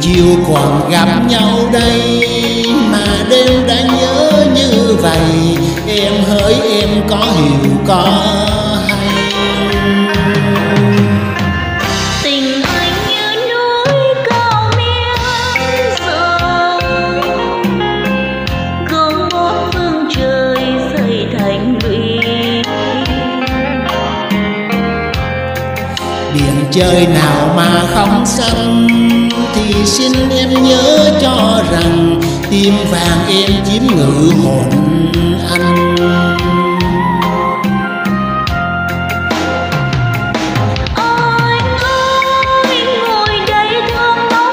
chiều còn gặp nhau đây. Mà đêm đã nhớ như vậy em hỡi em có hiểu có biển. Trời nào mà không xanh thì xin em nhớ cho rằng tim vàng em chiếm ngự hồn anh. Anh ơi, ngồi đây thương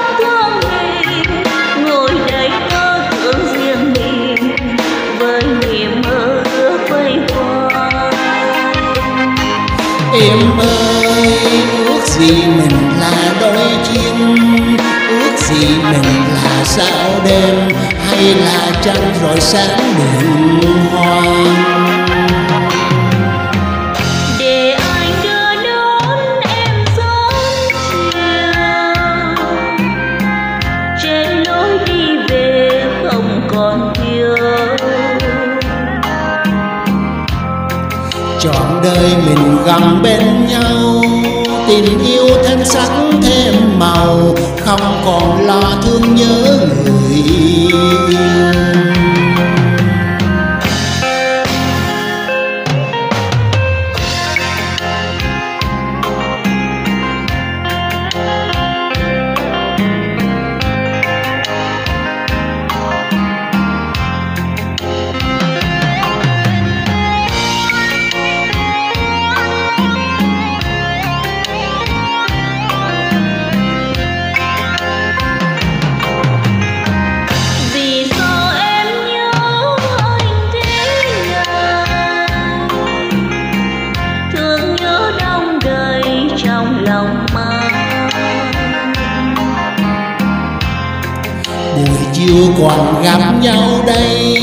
gì mình là sao đêm Hay là trăng rồi sáng đường hoa? Để anh đưa đón em sớm chiều, trên lối đi về không còn thiếu. Trọn đời mình gần bên nhau Tình yêu thêm sắc thêm màu Không còn lo thương nhớ người yêu. Lòng mang Buổi chiều còn gặp nhau đây,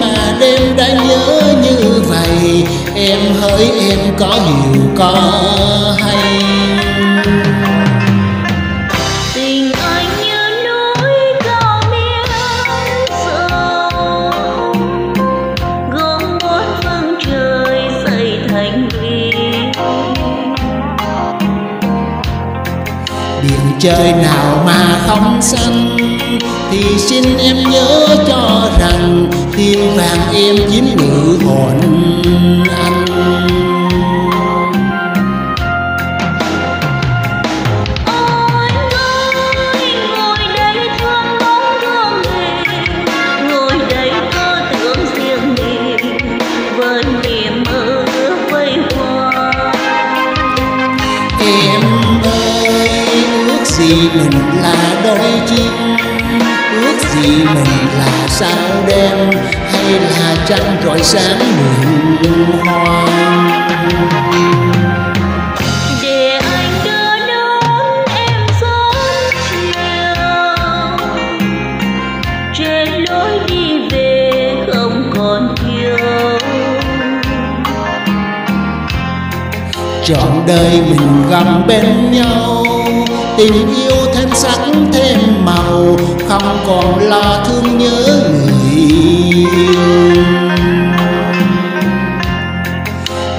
Mà đêm đã nhớ như vậy. Em hỡi, em có hiểu có hay. Trời nào mà không xanh, Thì xin em nhớ cho rằng Tim vàng em chiếm ngự hồn anh. Gì mình là đôi chim Ước gì mình là sao đêm? Hay là trăng rọi sáng đường hoa? Để anh đưa đón em sớm chiều, trên lối đi về không còn thiếu. Trọn đời mình gần bên nhau Tình yêu thêm sắc thêm màu, Không còn lo thương nhớ người yêu.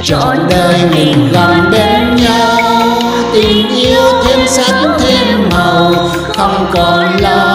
Trọn đời mình gần bên nhau, Tình yêu thêm sắc thêm màu, Không còn lo